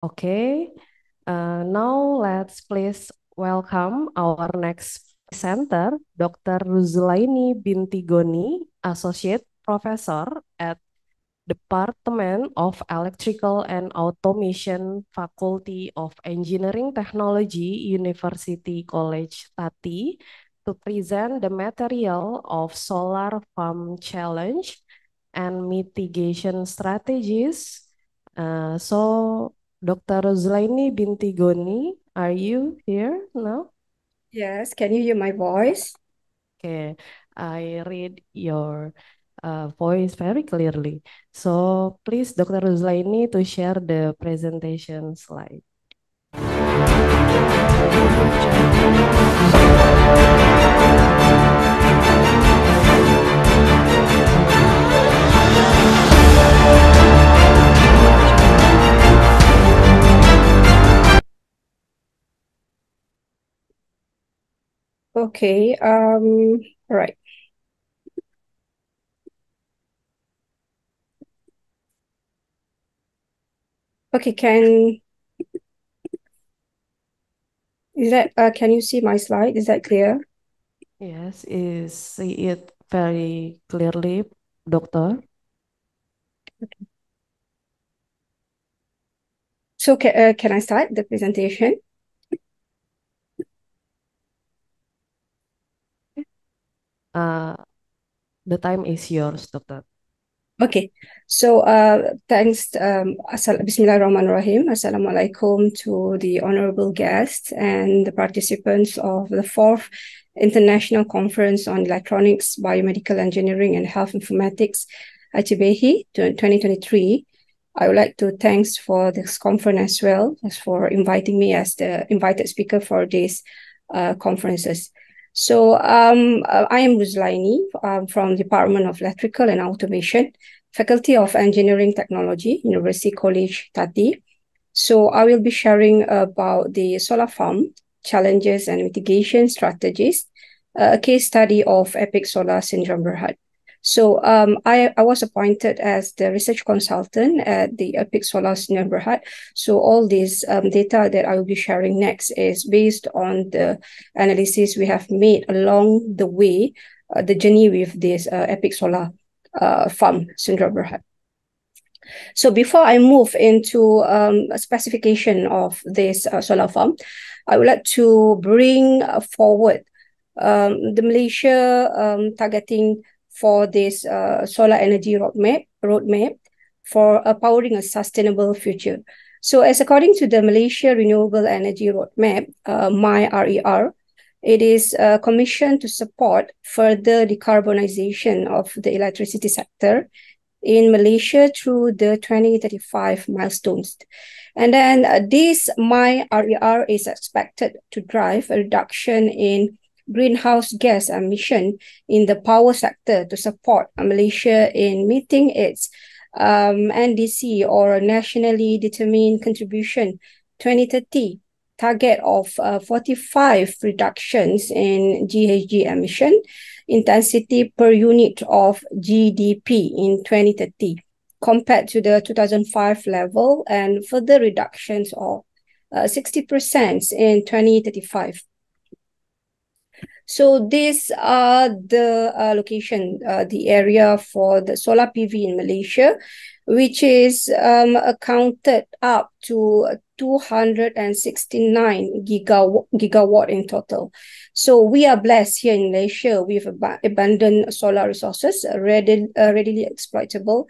Okay, uh, now let's please welcome our next presenter, Dr. Ruzlaini Binti Goni, Associate Professor at Department of Electrical and Automation, Faculty of Engineering Technology, University College Tati, to present the material of Solar Farm Challenge and Mitigation Strategies. Uh, so, Dr. Ruzlaini Binti Goni, are you here now? Yes, can you hear my voice? Okay, I read your uh, voice very clearly. So please, Dr. Ruzlaini, to share the presentation slide. Okay, um, all right. Okay, can is that uh can you see my slide? Is that clear? Yes, is see it very clearly, doctor. Okay. So can uh, can I start the presentation? Uh, the time is yours, doctor. Okay, so uh, thanks, um, Bismillahirrahmanirrahim. Assalamualaikum to the honorable guests and the participants of the fourth International Conference on Electronics, Biomedical Engineering and Health Informatics, ICEBEHI 2023. I would like to thanks for this conference as well as for inviting me as the invited speaker for these uh, conferences. So um, uh, I am Ruzlaini um, from Department of Electrical and Automation, Faculty of Engineering Technology, University College Tati. So I will be sharing about the solar farm challenges and mitigation strategies, uh, a case study of Epic Solar Sendirian Berhad. So um, I, I was appointed as the research consultant at the Epic Solar Berhad. So all this um, data that I will be sharing next is based on the analysis we have made along the way, uh, the journey with this uh, Epic Solar uh, farm, Sendirian Berhad. So before I move into um, a specification of this uh, solar farm, I would like to bring forward um, the Malaysia um, targeting for this uh, solar energy roadmap, roadmap for powering a sustainable future. So as according to the Malaysia Renewable Energy Roadmap, uh, MyRER, it is uh, commissioned to support further decarbonization of the electricity sector in Malaysia through the 2035 milestones. And then uh, this MyRER is expected to drive a reduction in greenhouse gas emission in the power sector to support Malaysia in meeting its um, NDC or nationally determined contribution 2030 target of uh, 45 reductions in GHG emission intensity per unit of GDP in 2030 compared to the 2005 level and further reductions of uh, 60% in 2035. So these are the uh, location, uh, the area for the solar PV in Malaysia, which is um, accounted up to 269 gigawatt, gigawatt in total. So we are blessed here in Malaysia with ab- abundant solar resources, uh, ready, uh, readily exploitable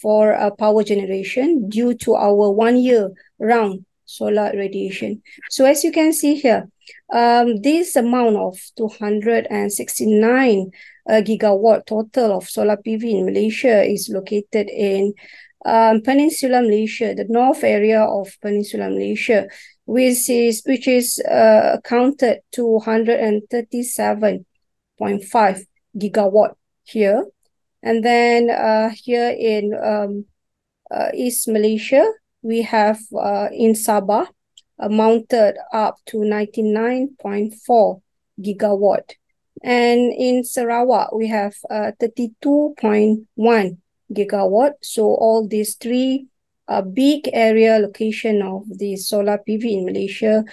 for uh, power generation due to our one year round solar radiation. So as you can see here, um, this amount of 269 uh, gigawatt total of solar PV in Malaysia is located in um, Peninsula Malaysia, the north area of Peninsula Malaysia, which is which is uh, counted to 137.5 gigawatt here, and then uh, here in um, uh, East Malaysia, we have uh, in Sabah amounted up to 99.4 gigawatt. And in Sarawak, we have uh, 32.1 gigawatt. So all these three a big area location of the solar PV in Malaysia,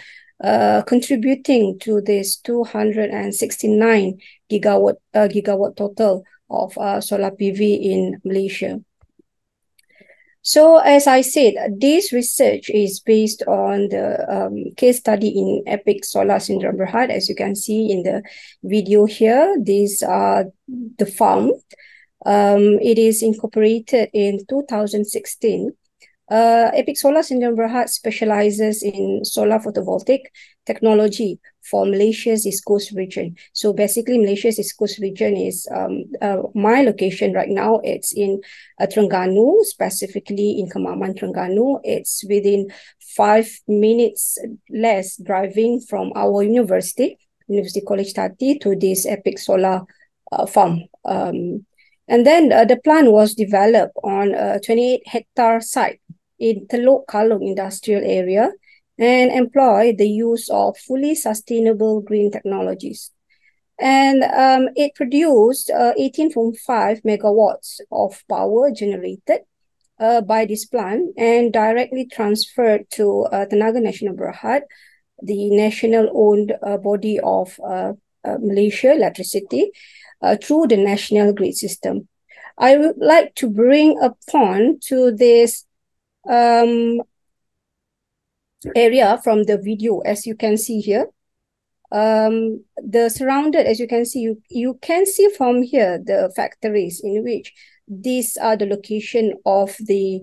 uh, contributing to this 269 gigawatt uh, gigawatt total of uh, solar PV in Malaysia. So as I said, this research is based on the um, case study in EPIC Solar Sendirian Berhad. As you can see in the video here, these are the farm. Um, it is incorporated in 2016 uh, Epic Solar Sendirian Berhad specializes in solar photovoltaic technology for Malaysia's East Coast region. So basically, Malaysia's East Coast region is um, uh, my location right now. It's in uh, Terengganu, specifically in Kemaman, Terengganu. It's within five minutes less driving from our university, University College Tati, to this Epic Solar uh, farm. Um, and then uh, the plant was developed on a 28 hectare site in Teluk Kalong industrial area and employ the use of fully sustainable green technologies. And um, it produced uh, 18.5 megawatts of power generated uh, by this plant and directly transferred to uh, Tenaga Nasional Berhad, the national-owned uh, body of uh, uh, Malaysia Electricity, uh, through the national grid system. I would like to bring upon to this um, area from the video, as you can see here. Um, the surrounded, as you can see, you, you can see from here the factories in which these are the location of the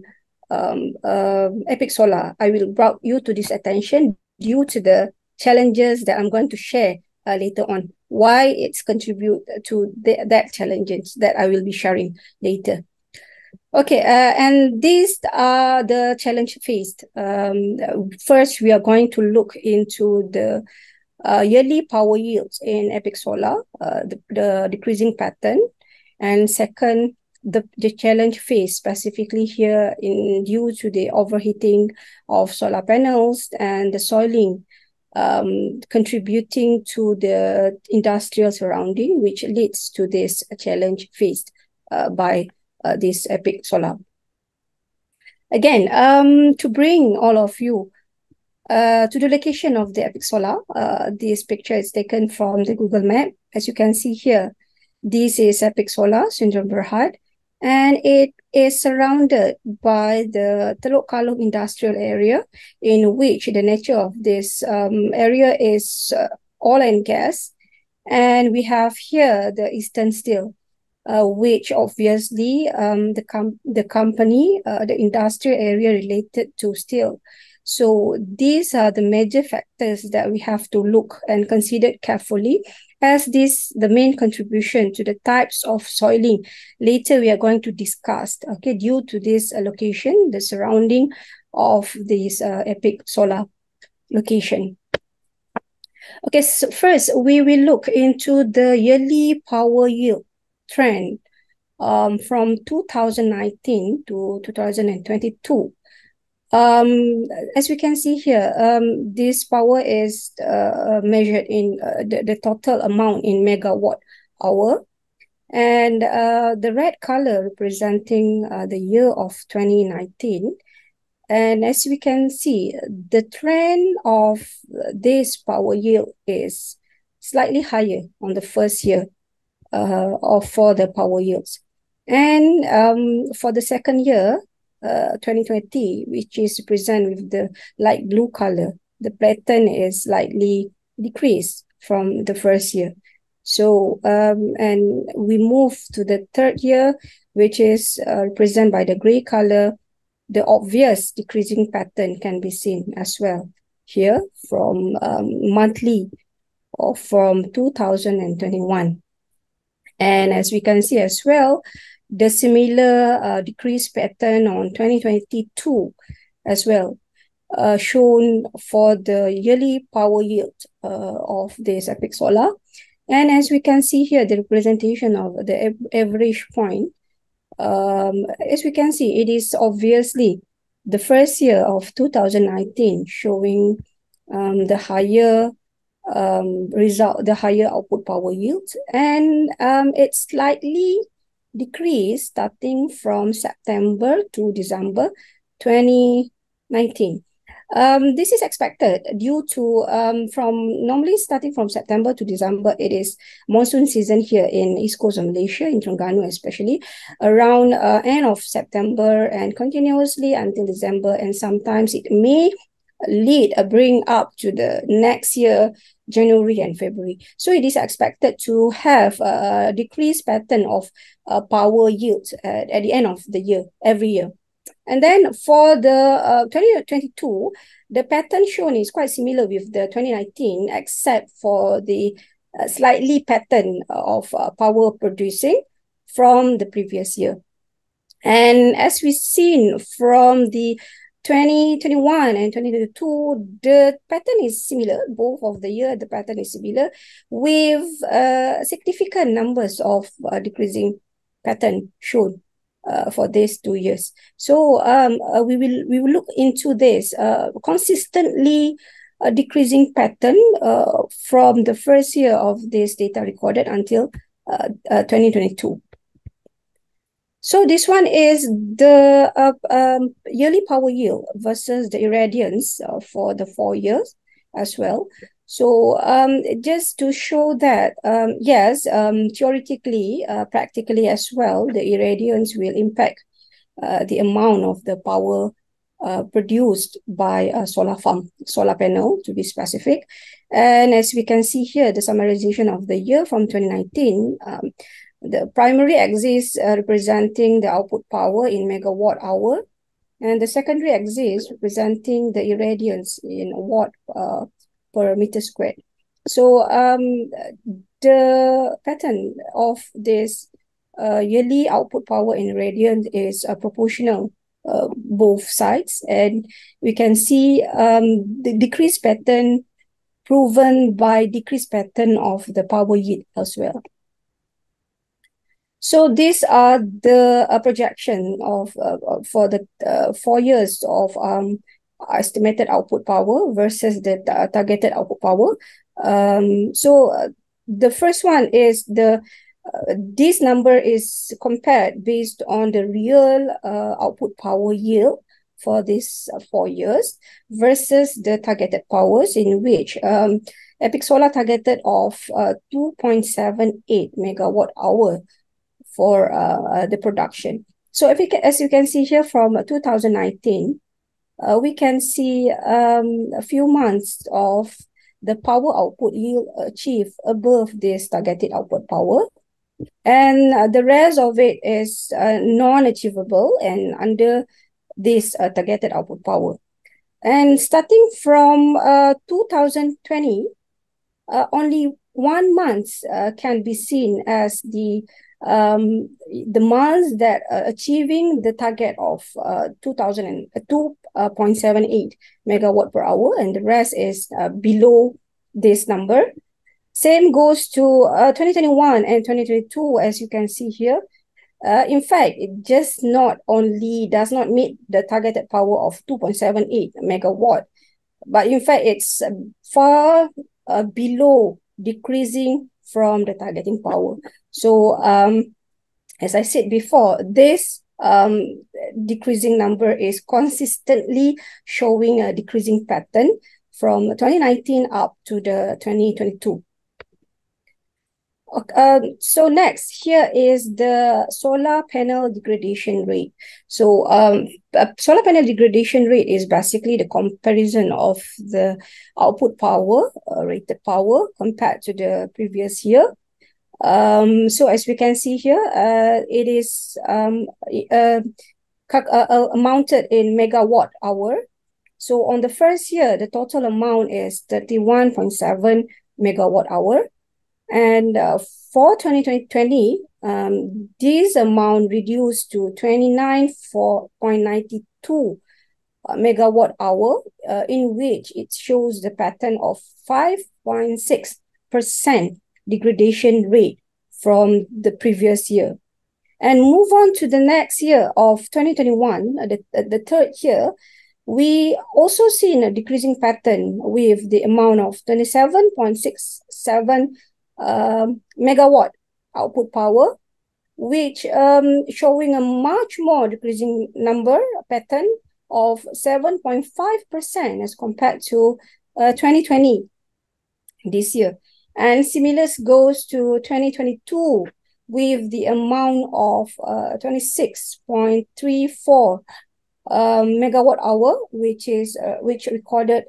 um, uh, Epic Solar. I will brought you to this attention due to the challenges that I'm going to share uh, later on. Why it's contribute to the, that challenges that I will be sharing later. Okay, uh, and these are the challenge faced. Um, first, we are going to look into the uh, yearly power yields in Epic Solar, uh, the, the decreasing pattern. And second, the, the challenge faced specifically here in due to the overheating of solar panels and the soiling um, contributing to the industrial surrounding, which leads to this challenge faced uh, by uh, this epic solar. Again, um, to bring all of you uh, to the location of the epic solar, uh, this picture is taken from the Google map. As you can see here, this is epic solar, Sendirian Berhad, and it is surrounded by the Teluk Kalong industrial area, in which the nature of this um, area is uh, oil and gas. And we have here the Eastern Steel, uh, which obviously um, the, com- the company, uh, the industrial area related to steel. So these are the major factors that we have to look and consider carefully as this the main contribution to the types of soiling later we are going to discuss okay due to this location the surrounding of this uh, epic solar location okay so first we will look into the yearly power yield trend um, from 2019 to 2022. Um, as we can see here, um, this power is uh, measured in uh, the, the total amount in megawatt hour. And uh, the red color representing uh, the year of 2019. And as we can see, the trend of this power yield is slightly higher on the first year uh, of for the power yields. And um, for the second year, uh, 2020, which is represented with the light blue color, the pattern is slightly decreased from the first year. So, um, and we move to the third year, which is uh, represented by the gray color. The obvious decreasing pattern can be seen as well here from um, monthly or from 2021. And as we can see as well, the similar uh, decrease pattern on 2022 as well, uh, shown for the yearly power yield uh, of this epic solar. And as we can see here, the representation of the average point, um, as we can see, it is obviously the first year of 2019 showing um, the higher um, result, the higher output power yield. And um, it slightly decreased starting from September to December 2019. Um, this is expected due to um, from normally starting from September to December, it is monsoon season here in East Coast of Malaysia, in Terengganu especially, around uh, end of September and continuously until December. And sometimes it may lead, uh, bring up to the next year, January and February. So it is expected to have a decreased pattern of uh, power yield at, at the end of the year, every year. And then for the uh, 2022, the pattern shown is quite similar with the 2019, except for the uh, slightly pattern of uh, power producing from the previous year. And as we've seen from the 2021 and 2022, the pattern is similar. Both of the year, the pattern is similar with uh, significant numbers of uh, decreasing pattern shown uh, for these two years. So um, uh, we will we will look into this uh, consistently uh, decreasing pattern uh, from the first year of this data recorded until uh, uh, 2022. So this one is the uh, um, yearly power yield versus the irradiance uh, for the four years as well. So um, just to show that, um, yes, um, theoretically, uh, practically as well, the irradiance will impact uh, the amount of the power uh, produced by a solar farm, solar panel to be specific. And as we can see here, the summarization of the year from 2019, um, the primary axis uh, representing the output power in megawatt hour, and the secondary axis representing the irradiance in watt uh, per meter squared. So um, the pattern of this uh, yearly output power in radian is uh, proportional uh, both sides and we can see um, the decreased pattern proven by decreased pattern of the power yield as well. So these are the uh, projection of uh, for the uh, four years of um, estimated output power versus the targeted output power. Um, so uh, the first one is the uh, this number is compared based on the real uh, output power yield for these uh, four years versus the targeted powers in which um, Epic Solar targeted of uh, 2.78 megawatt hour for uh, the production. So if you can, as you can see here from 2019, uh, we can see um, a few months of the power output yield achieved above this targeted output power. And uh, the rest of it is uh, non-achievable and under this uh, targeted output power. And starting from uh, 2020, uh, only one month uh, can be seen as the um, the months that uh, achieving the target of uh, 2000 uh, 2.78 megawatt per hour and the rest is uh, below this number. Same goes to uh, 2021 and 2022 as you can see here. Uh, in fact, it just not only does not meet the targeted power of 2.78 megawatt, but in fact, it's far uh, below decreasing from the targeting power. So um, as I said before, this um, decreasing number is consistently showing a decreasing pattern from 2019 up to the 2022. Um, so next, here is the solar panel degradation rate. So um, solar panel degradation rate is basically the comparison of the output power, uh, rated power, compared to the previous year. Um, so as we can see here, uh, it is um, uh, uh, amounted in megawatt hour. So on the first year, the total amount is 31.7 megawatt hour. And uh, for 2020, um, this amount reduced to 29.92 uh, megawatt hour, uh, in which it shows the pattern of 5.6% degradation rate from the previous year. And move on to the next year of 2021, uh, the, uh, the third year, we also seen a decreasing pattern with the amount of 27.67 um, megawatt output power, which um, showing a much more decreasing number pattern of 7.5% as compared to uh, 2020 this year. And similar goes to 2022 with the amount of uh, 26.34 um, megawatt hour, which is uh, which recorded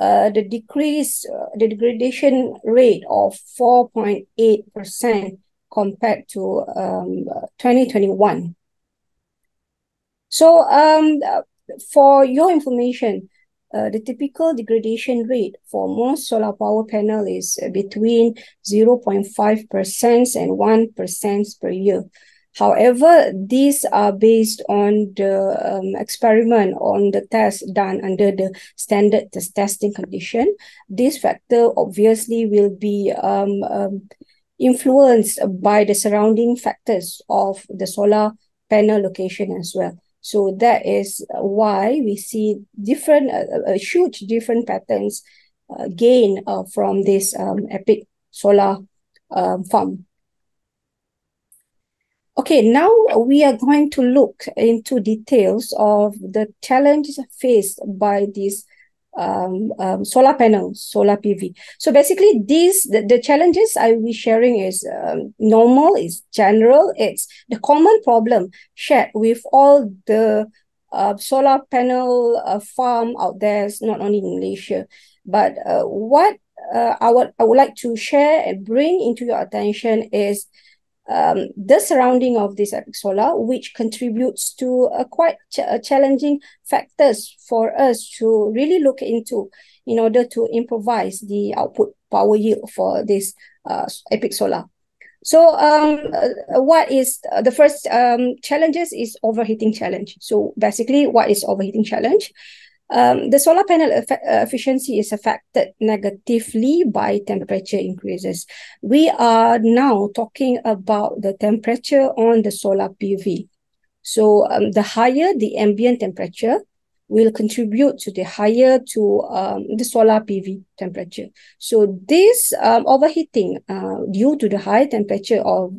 uh, the decrease, uh, the degradation rate of 4.8% compared to um, 2021. So um, for your information, uh, the typical degradation rate for most solar power panel is between 0.5% and 1% per year. However, these are based on the um, experiment on the test done under the standard test testing condition. This factor obviously will be um, um, influenced by the surrounding factors of the solar panel location as well. So that is why we see different, uh, uh, huge different patterns uh, gain uh, from this um, epic solar um, farm. Okay, now we are going to look into details of the challenges faced by these um, um, solar panels, solar PV. So basically, these the, the challenges I will be sharing is um, normal, is general, it's the common problem shared with all the uh, solar panel uh, farm out there, not only in Malaysia. But uh, what uh, I, would, I would like to share and bring into your attention is um, the surrounding of this epic solar, which contributes to a quite ch challenging factors for us to really look into in order to improvise the output power yield for this uh, solar. So um, uh, what is uh, the first um, challenges is overheating challenge. So basically what is overheating challenge? Um, the solar panel uh, efficiency is affected negatively by temperature increases. We are now talking about the temperature on the solar PV. So um, the higher the ambient temperature will contribute to the higher to um, the solar PV temperature. So this um, overheating uh, due to the high temperature of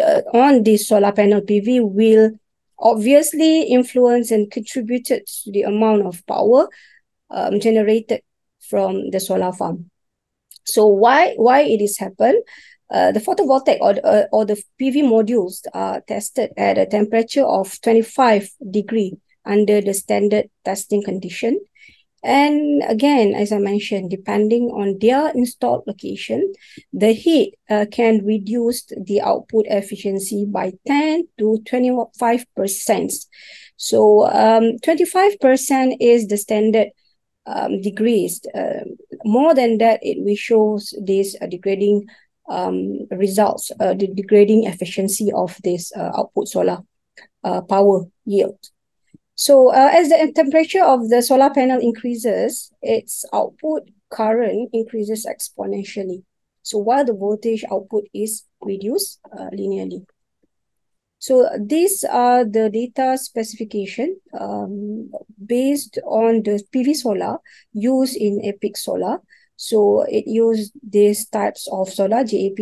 uh, on the solar panel PV will obviously influenced and contributed to the amount of power um, generated from the solar farm. So why why it is happened? Uh, the photovoltaic or, uh, or the PV modules are tested at a temperature of 25 degree under the standard testing condition. And again, as I mentioned, depending on their installed location, the heat uh, can reduce the output efficiency by 10 to 25%. So um, 25% is the standard um, degrees. Uh, more than that, it will show this uh, degrading um, results, uh, the degrading efficiency of this uh, output solar uh, power yield. So uh, as the temperature of the solar panel increases, its output current increases exponentially. So while the voltage output is reduced uh, linearly. So these are the data specification um, based on the PV solar used in EPIC Solar. So it used these types of solar, JAP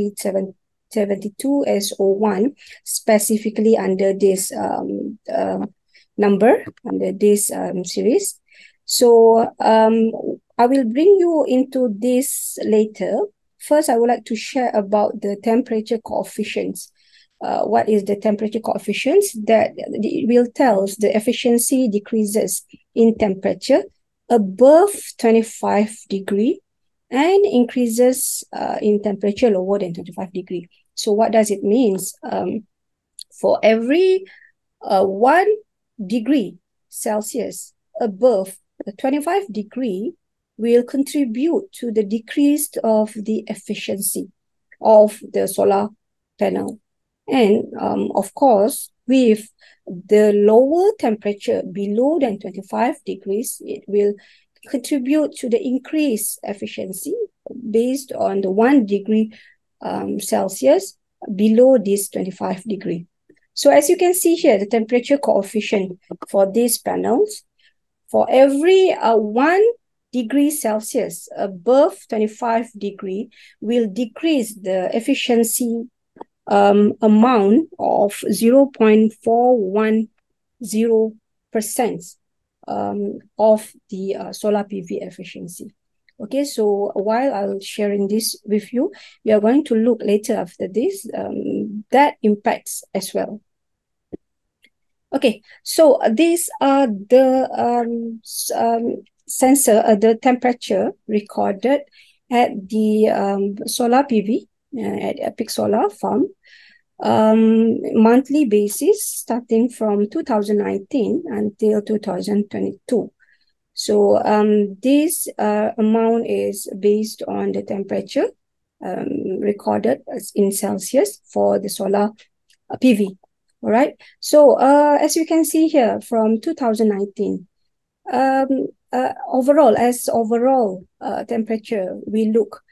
772SO1, specifically under this um, uh, number under this um, series. So um, I will bring you into this later. First, I would like to share about the temperature coefficients. Uh, what is the temperature coefficients that it will tell the efficiency decreases in temperature above 25 degree and increases uh, in temperature lower than 25 degree. So what does it means? Um, for every uh, one degree Celsius above the 25 degree will contribute to the decrease of the efficiency of the solar panel. And um, of course, with the lower temperature below than 25 degrees, it will contribute to the increased efficiency based on the one degree um, Celsius below this 25 degree. So as you can see here, the temperature coefficient for these panels, for every uh, one degree Celsius above 25 degree will decrease the efficiency um, amount of 0.410% um, of the uh, solar PV efficiency. Okay, so while I'll sharing this with you, we are going to look later after this um, that impacts as well. Okay, so these are the um, um, sensor, uh, the temperature recorded at the um, solar PV uh, at Epic Solar Farm um, monthly basis starting from 2019 until 2022. So um, this uh, amount is based on the temperature um, recorded in Celsius for the solar uh, PV. All right. So uh, as you can see here from 2019, um, uh, overall, as overall uh, temperature, we look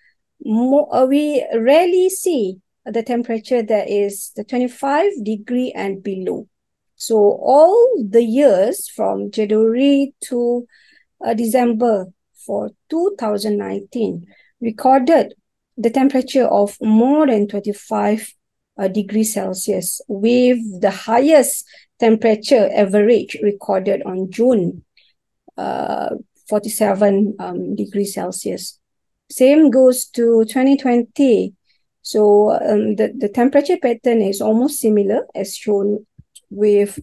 more, uh, we rarely see the temperature that is the 25 degree and below. So all the years from January to uh, December for 2019 recorded the temperature of more than 25 uh, degrees Celsius with the highest temperature average recorded on June uh, 47 um, degrees Celsius. Same goes to 2020. So um, the, the temperature pattern is almost similar as shown with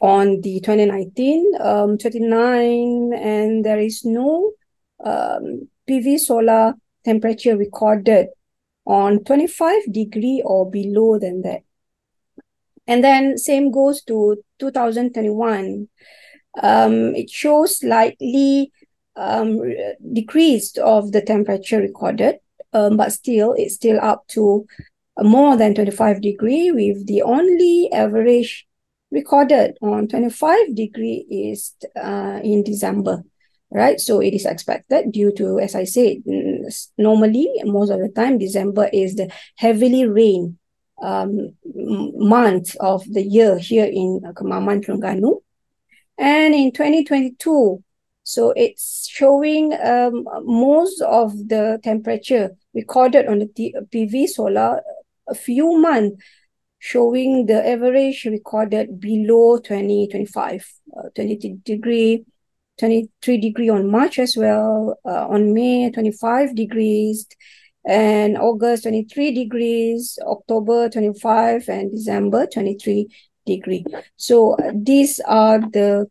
on the 2019 um, 29 and there is no um, PV solar temperature recorded on 25 degree or below than that. And then same goes to 2021. Um, it shows slightly um, decreased of the temperature recorded, um, but still it's still up to more than 25 degree with the only average recorded on 25 degree is uh, in December, right? So it is expected due to, as I said, normally most of the time, December is the heavily rain um, month of the year here in Kemaman, Terengganu. And in 2022, so it's showing um, most of the temperature recorded on the PV solar a few months showing the average recorded below 20, 25, uh, 20 degree, 23 degree on March as well, uh, on May 25 degrees, and August 23 degrees, October 25, and December 23 degree. So uh, these are the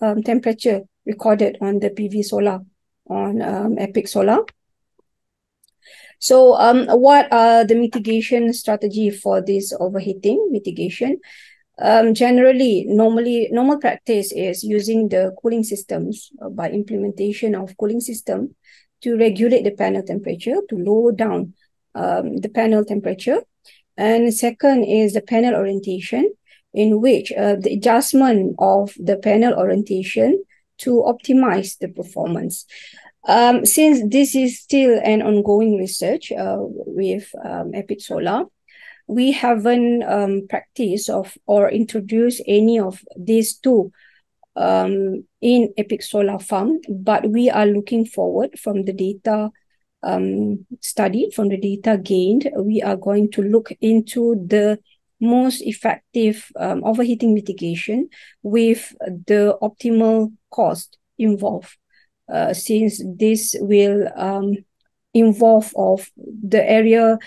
um, temperature recorded on the PV solar on um, Epic Solar. So um, what are the mitigation strategy for this overheating mitigation? Um, generally, normally, normal practice is using the cooling systems uh, by implementation of cooling system to regulate the panel temperature, to lower down um, the panel temperature. And second is the panel orientation, in which uh, the adjustment of the panel orientation to optimize the performance. Um, since this is still an ongoing research uh, with um, Epic Solar, we haven't um, practiced of or introduced any of these two um, in Epic Solar Farm, but we are looking forward from the data um, studied, from the data gained, we are going to look into the most effective um, overheating mitigation with the optimal cost involved. Uh, since this will um, involve of the area,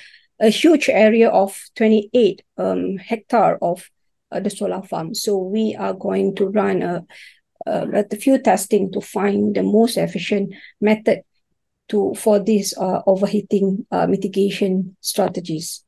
a huge area of 28 um, hectare of uh, the solar farm. So we are going to run a, a, a few testing to find the most efficient method to for these uh, overheating uh, mitigation strategies.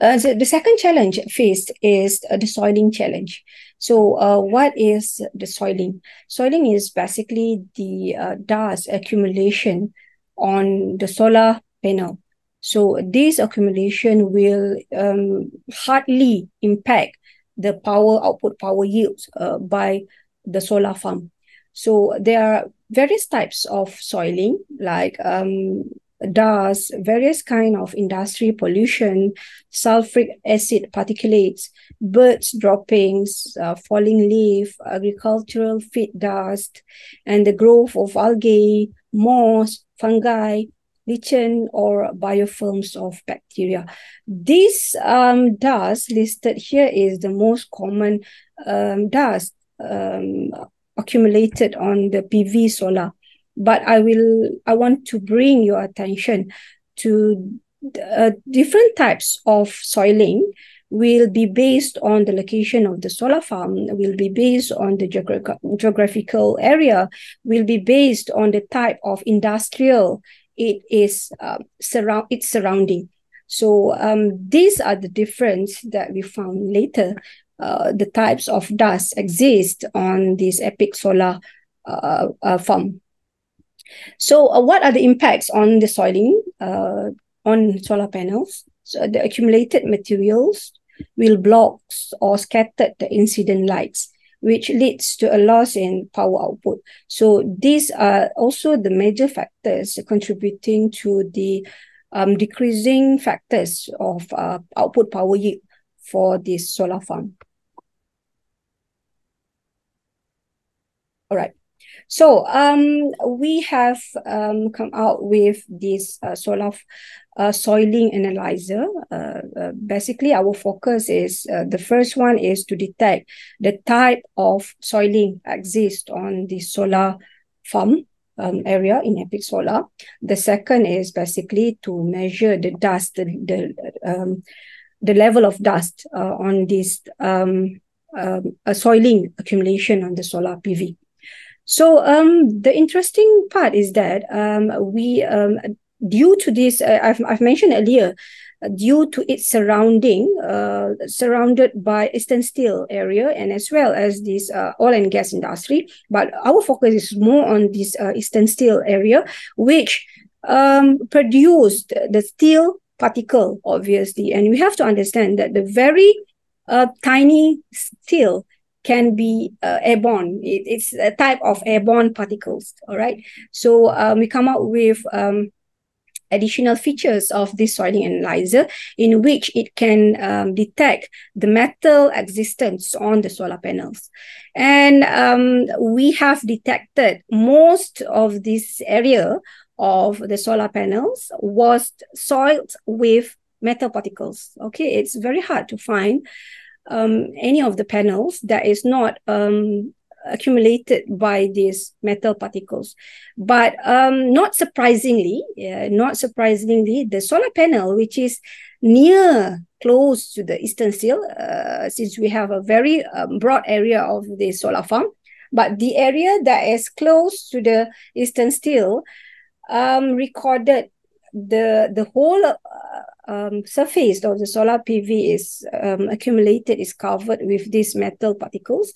Uh, so the second challenge faced is the soiling challenge. So uh, what is the soiling? Soiling is basically the uh, dust accumulation on the solar panel. So this accumulation will um, hardly impact the power output power yields uh, by the solar farm. So there are various types of soiling like um, dust, various kind of industry pollution, sulfuric acid particulates, birds droppings, uh, falling leaf, agricultural feed dust, and the growth of algae, moss, fungi, lichen, or biofilms of bacteria. This um, dust listed here is the most common um, dust um, accumulated on the PV solar. But I will, I want to bring your attention to uh, different types of soiling will be based on the location of the solar farm, will be based on the geogra- geographical area, will be based on the type of industrial it is uh, surround its surrounding. So um, these are the difference that we found later. Uh, the types of dust exist on this epic solar uh, uh, farm. So uh, what are the impacts on the soiling uh, on solar panels? So the accumulated materials will block or scatter the incident lights, which leads to a loss in power output. So these are also the major factors contributing to the um, decreasing factors of uh, output power yield for this solar farm. All right. So um, we have um, come out with this uh, solar uh, soiling analyzer. Uh, uh, basically, our focus is uh, the first one is to detect the type of soiling exists on the solar farm um, area in Epic Solar. The second is basically to measure the dust, the the, um, the level of dust uh, on this um, um, soiling accumulation on the solar PV. So um, the interesting part is that um, we um, due to this, uh, I've, I've mentioned earlier, uh, due to its surrounding, uh, surrounded by Eastern Steel area and as well as this uh, oil and gas industry. But our focus is more on this uh, Eastern Steel area, which um, produced the steel particle, obviously. And we have to understand that the very uh, tiny steel can be uh, airborne. It, it's a type of airborne particles. All right. So um, we come up with um, additional features of this soiling analyzer in which it can um, detect the metal existence on the solar panels. And um, we have detected most of this area of the solar panels was soiled with metal particles. Okay, it's very hard to find um, any of the panels that is not um, accumulated by these metal particles. But um, not surprisingly, uh, not surprisingly, the solar panel, which is near close to the eastern steel, uh, since we have a very um, broad area of the solar farm, but the area that is close to the eastern steel um, recorded the the whole uh, um, surface of the solar PV is um, accumulated is covered with these metal particles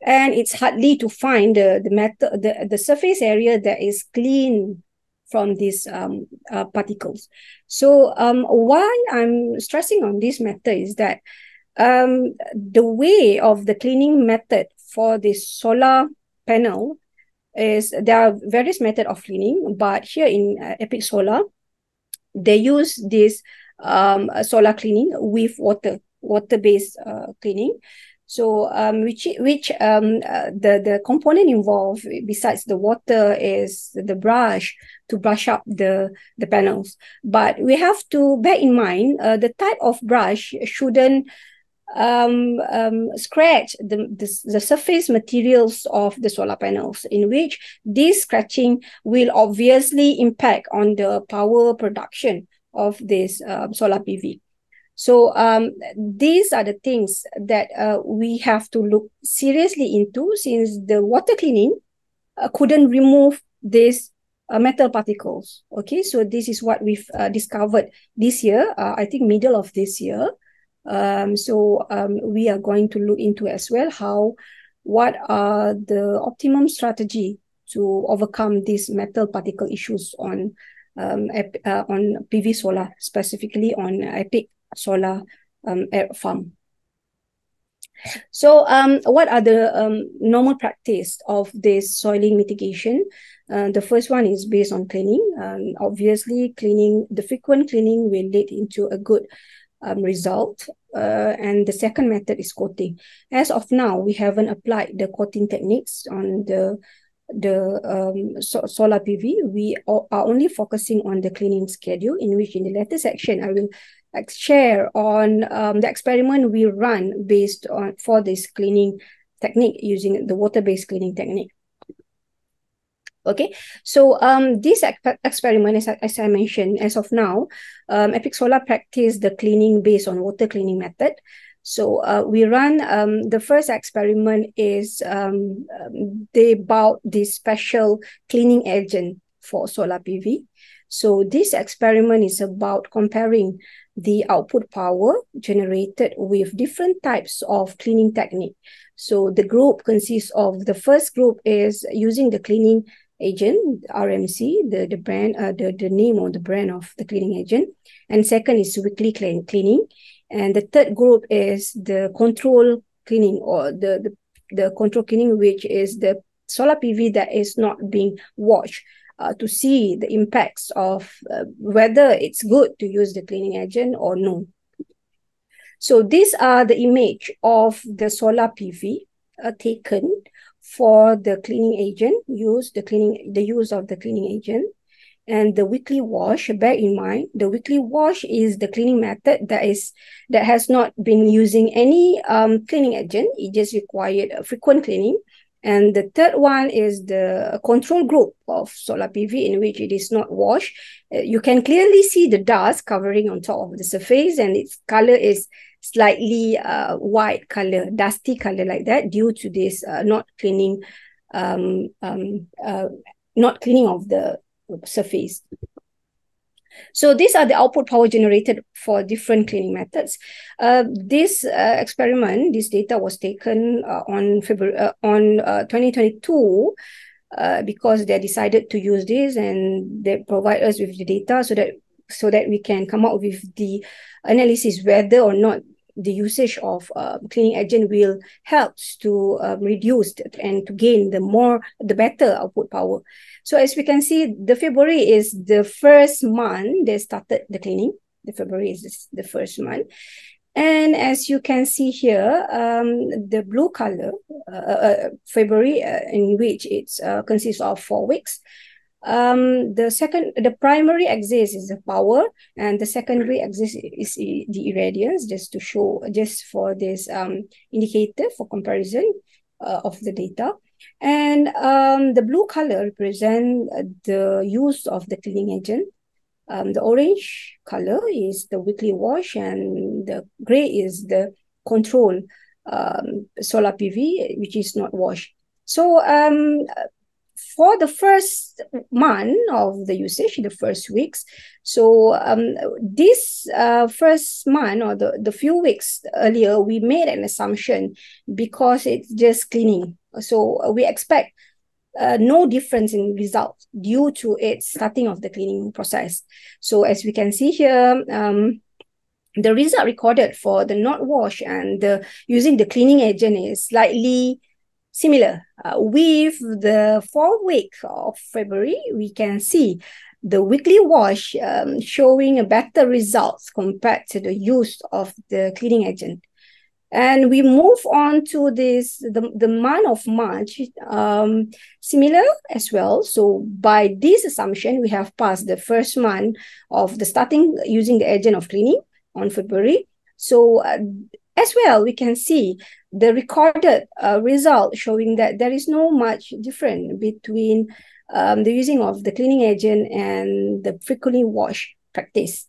and it's hardly to find the the metal the, the surface area that is clean from these um, uh, particles. So um, why I'm stressing on this matter is that um, the way of the cleaning method for this solar panel is there are various method of cleaning, but here in uh, Epic Solar, they use this um, solar cleaning with water, water-based uh, cleaning. So, um, which which um, uh, the the component involved besides the water is the brush to brush up the the panels. But we have to bear in mind uh, the type of brush shouldn't um, um, scratch the, the, the surface materials of the solar panels, in which this scratching will obviously impact on the power production of this uh, solar PV. So um, these are the things that uh, we have to look seriously into since the water cleaning uh, couldn't remove these uh, metal particles. Okay, so this is what we've uh, discovered this year, uh, I think middle of this year. Um, so um, we are going to look into as well how, what are the optimum strategy to overcome these metal particle issues on um, uh, on PV solar, specifically on EPIC solar um, farm. So um, what are the um, normal practice of this soiling mitigation? Uh, the first one is based on cleaning. Um, obviously, cleaning, the frequent cleaning will lead into a good um, result. Uh, and the second method is coating. As of now, we haven't applied the coating techniques on the the um, so solar PV. We are only focusing on the cleaning schedule, in which in the later section, I will share on um, the experiment we run based on for this cleaning technique using the water-based cleaning technique. Okay, so um, this experiment, as as I mentioned, as of now, um, Epic Solar practice the cleaning based on water cleaning method. So uh, we run, um, the first experiment is um, um, they bought this special cleaning agent for solar PV. So this experiment is about comparing the output power generated with different types of cleaning technique. So the group consists of, the first group is using the cleaning agent, RMC, the, the brand, uh, the, the name or the brand of the cleaning agent. And second is weekly clean, cleaning. And the third group is the control cleaning or the, the, the control cleaning, which is the solar PV that is not being watched uh, to see the impacts of uh, whether it's good to use the cleaning agent or no. So these are the image of the solar PV uh, taken for the cleaning agent, use the cleaning, the use of the cleaning agent and the weekly wash. Bear in mind the weekly wash is the cleaning method that is that has not been using any um, cleaning agent. It just required frequent cleaning and the third one is the control group of solar pv in which it is not washed uh, you can clearly see the dust covering on top of the surface and its color is slightly uh, white color dusty color like that due to this uh, not cleaning um, um, uh, not cleaning of the surface. So these are the output power generated for different cleaning methods. Uh, this uh, experiment, this data was taken uh, on February uh, on uh, 2022 uh, because they decided to use this and they provide us with the data so that so that we can come up with the analysis whether or not the usage of uh, cleaning agent will helps to um, reduce and to gain the more the better output power. So as we can see, the February is the first month they started the cleaning. The February is the first month. And as you can see here, um, the blue color, uh, uh, February, uh, in which it uh, consists of four weeks, um, the second, the primary axis is the power, and the secondary axis is the irradiance, just to show, just for this um, indicator for comparison uh, of the data. And um, the blue color represent the use of the cleaning agent. Um, the orange color is the weekly wash, and the gray is the control um, solar PV, which is not washed. So um, for the first month of the usage, the first weeks, so um, this uh, first month or the, the few weeks earlier, we made an assumption because it's just cleaning. So we expect uh, no difference in results due to its starting of the cleaning process. So as we can see here, um, the result recorded for the not wash and the using the cleaning agent is slightly Similar, uh, with the fourth week of February, we can see the weekly wash um, showing a better results compared to the use of the cleaning agent. And we move on to this, the, the month of March, um, similar as well. So by this assumption, we have passed the first month of the starting using the agent of cleaning on February. So uh, as well, we can see the recorded uh, result showing that there is no much difference between um, the using of the cleaning agent and the frequently wash practice.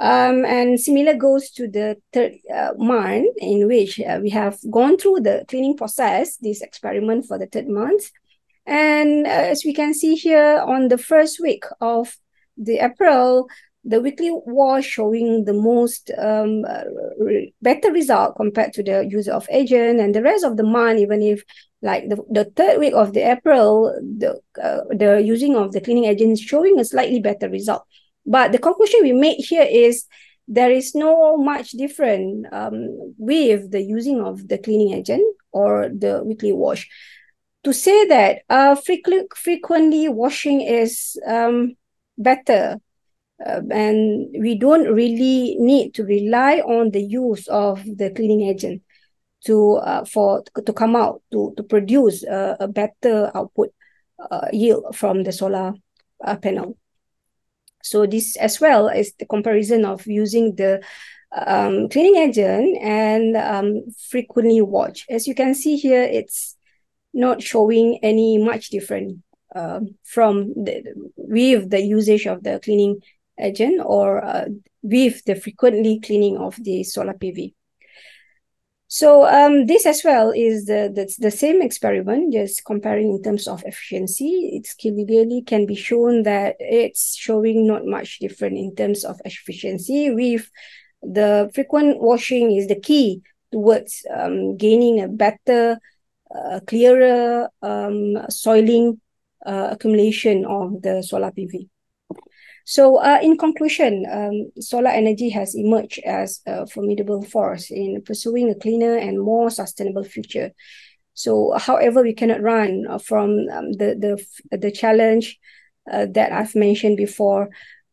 Um, and similar goes to the third uh, month in which uh, we have gone through the cleaning process, this experiment for the third month. And uh, as we can see here on the first week of the April, the weekly was showing the most um, uh, re better result compared to the user of agent and the rest of the month even if like the, the third week of the april the uh, the using of the cleaning agent is showing a slightly better result but the conclusion we made here is there is no much different um, with the using of the cleaning agent or the weekly wash to say that uh, frequent, frequently washing is um, better uh, and we don't really need to rely on the use of the cleaning agent to uh, for to come out to to produce a, a better output uh, yield from the solar uh, panel. So this as well is the comparison of using the um, cleaning agent and um, frequently watch. As you can see here, it's not showing any much different uh, from the, with the usage of the cleaning agent or uh, with the frequently cleaning of the solar PV. So um, this as well is the, the, the same experiment, just comparing in terms of efficiency. It's clearly can be shown that it's showing not much different in terms of efficiency with the frequent washing is the key towards um, gaining a better, uh, clearer um, soiling uh, accumulation of the solar PV. So, uh, in conclusion, um, solar energy has emerged as a formidable force in pursuing a cleaner and more sustainable future. So, however, we cannot run from um, the the the challenge uh, that I've mentioned before.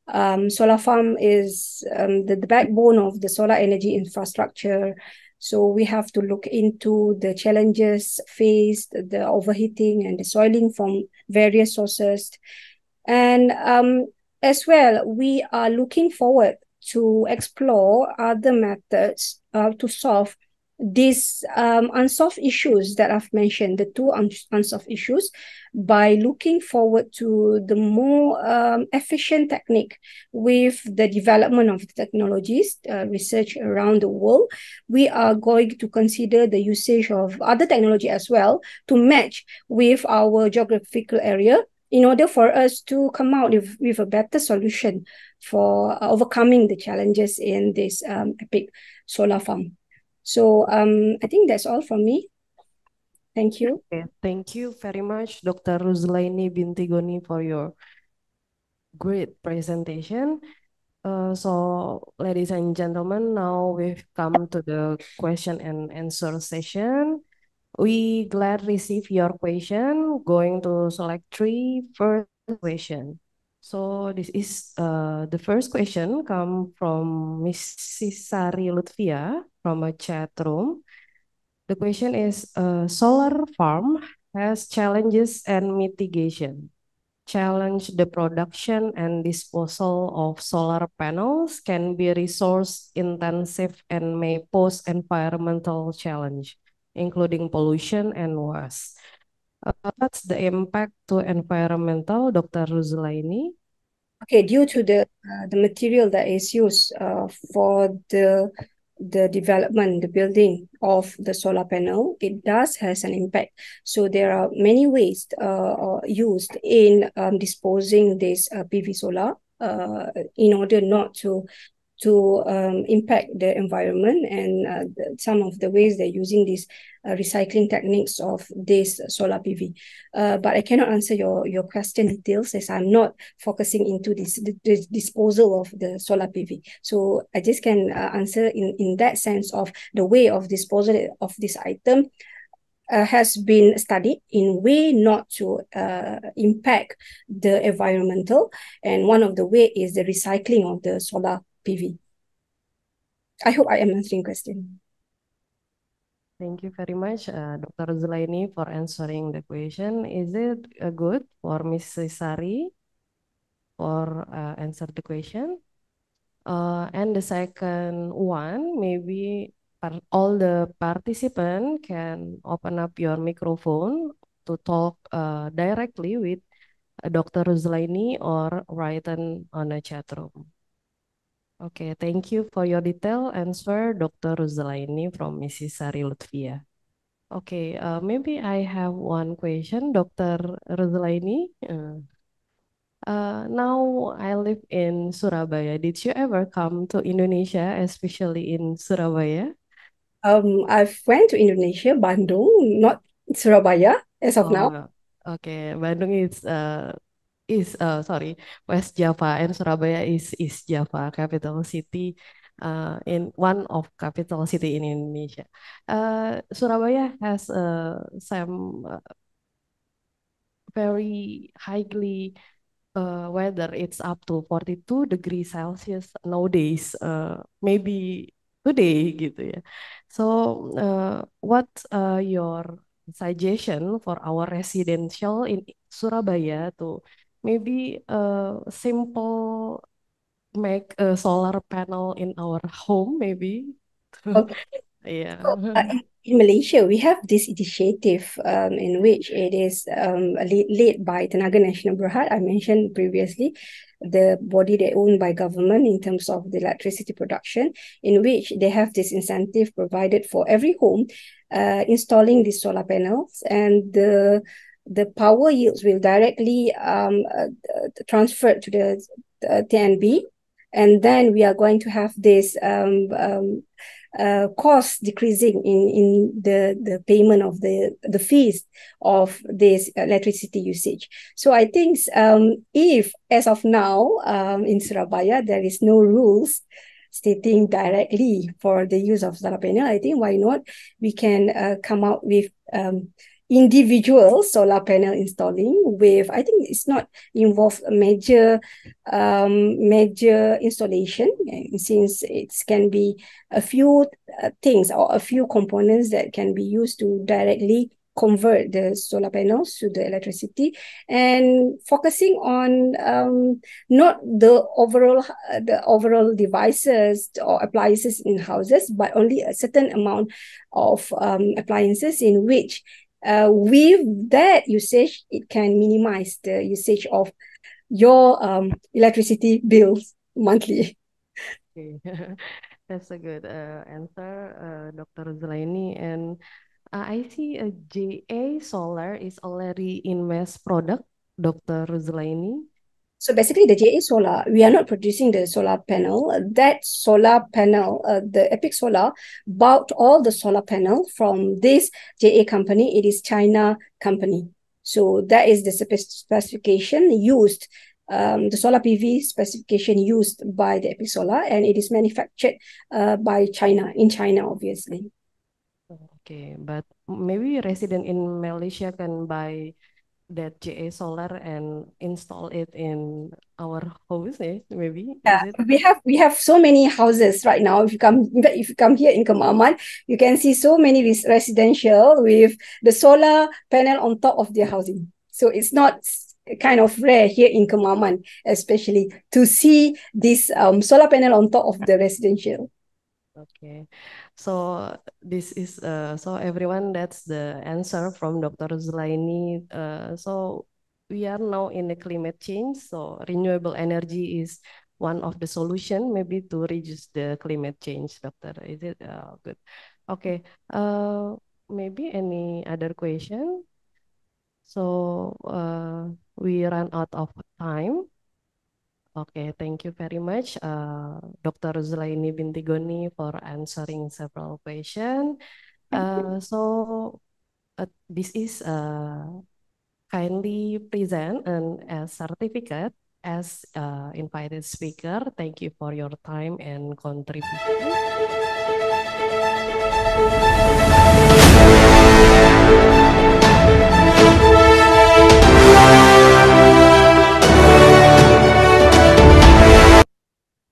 Um, solar farm is um, the, the backbone of the solar energy infrastructure. So we have to look into the challenges faced, the overheating and the soiling from various sources. And um, as well, we are looking forward to explore other methods uh, to solve these um, unsolved issues that I've mentioned, the two unsolved issues, by looking forward to the more um, efficient technique with the development of the technologies, uh, research around the world. We are going to consider the usage of other technology as well to match with our geographical area in order for us to come out with, with a better solution for uh, overcoming the challenges in this um, epic solar farm. So um, I think that's all from me. Thank you. Okay, thank you very much, Dr. Ruzlaini Binti Ghoni, for your great presentation. Uh, so, ladies and gentlemen, now we've come to the question and answer session. We glad receive your question. Going to select three first question. So this is uh, the first question come from Mrs. Sari Lutfia from a chat room. The question is, uh, solar farm has challenges and mitigation. Challenge the production and disposal of solar panels can be resource intensive and may pose environmental challenge including pollution and waste. Uh, what's the impact to environmental, Dr. Ruzlaini? Okay, due to the uh, the material that is used uh, for the the development, the building of the solar panel, it does has an impact. So there are many ways uh, used in um, disposing this uh, PV solar uh, in order not to to um, impact the environment and uh, the, some of the ways they're using these uh, recycling techniques of this solar PV. Uh, but I cannot answer your, your question details as I'm not focusing into this, this disposal of the solar PV. So I just can uh, answer in, in that sense of the way of disposal of this item uh, has been studied in way not to uh, impact the environmental and one of the way is the recycling of the solar PV. I hope I am answering question. Thank you very much, uh, Dr. Zulaini, for answering the question. Is it uh, good for Ms. Sari for uh, answer the question? Uh, and the second one, maybe all the participant can open up your microphone to talk uh, directly with uh, Dr. Ruzlaini or write on a chat room. Okay, thank you for your detailed answer, Dr. Ruzalaini from Mrs. Sari Lutvia. Okay, uh, maybe I have one question, Dr. Ruzalaini. Uh, uh, now I live in Surabaya. Did you ever come to Indonesia, especially in Surabaya? Um, I've went to Indonesia, Bandung, not Surabaya as of oh, now. Okay, Bandung is uh, is uh, sorry West Java and Surabaya is East Java capital city uh, in one of capital city in Indonesia. Uh, Surabaya has uh, some uh, very highly uh, weather. It's up to 42 degrees Celsius nowadays. Uh, maybe today gitu ya. So uh, what uh, your suggestion for our residential in Surabaya to maybe a simple make a solar panel in our home, maybe. Okay. yeah. So, uh, in, Malaysia, we have this initiative um, in which it is um, led by Tenaga Nasional Berhad, I mentioned previously, the body they own by government in terms of the electricity production, in which they have this incentive provided for every home uh, installing these solar panels and the the power yields will directly um, uh, transfer to the uh, TNB and then we are going to have this um, um, uh, cost decreasing in in the the payment of the the fees of this electricity usage. So I think um, if as of now um, in Surabaya there is no rules stating directly for the use of solar panel, I think why not we can uh, come out with um, individual solar panel installing with i think it's not involved a major um, major installation since it can be a few uh, things or a few components that can be used to directly convert the solar panels to the electricity and focusing on um, not the overall uh, the overall devices or appliances in houses but only a certain amount of um, appliances in which uh, with that usage, it can minimize the usage of your um, electricity bills monthly. Okay. That's a good uh, answer, uh, Dr. Zulaini. And uh, I see a JA Solar is already in mass product, Dr. Zulaini. So basically, the JA Solar, we are not producing the solar panel. That solar panel, uh, the Epic Solar, bought all the solar panel from this JA company. It is China company. So that is the specification used, um, the solar PV specification used by the Epic Solar, and it is manufactured uh, by China, in China, obviously. Okay, but maybe resident in Malaysia can buy that JA Solar and install it in our house, eh? Maybe. Yeah, we have we have so many houses right now. If you come if you come here in Kemaman, you can see so many res- residential with the solar panel on top of their housing. So it's not kind of rare here in Kemaman, especially to see this um, solar panel on top of the residential. Okay, so this is uh, so everyone that's the answer from Dr. Zulaini. Uh, so we are now in the climate change. So renewable energy is one of the solution maybe to reduce the climate change. Doctor, is it uh, good? Okay. Uh, maybe any other question? So uh, we run out of time. Okay, thank you very much, uh, Dr. Zulaini Binti Ghoni for answering several questions. Uh, so uh, this is uh, kindly present and a certificate as uh, invited speaker. Thank you for your time and contribution.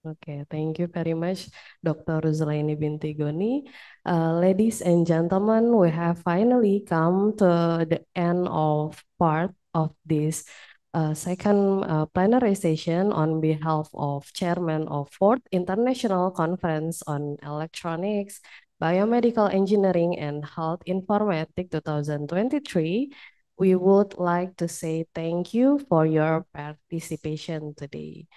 Okay, thank you very much, Dr. Ruzlaini Bintigoni. Uh, ladies and gentlemen, we have finally come to the end of part of this uh, second uh, plenary session on behalf of Chairman of Fourth International Conference on Electronics, Biomedical Engineering and Health Informatics 2023. We would like to say thank you for your participation today.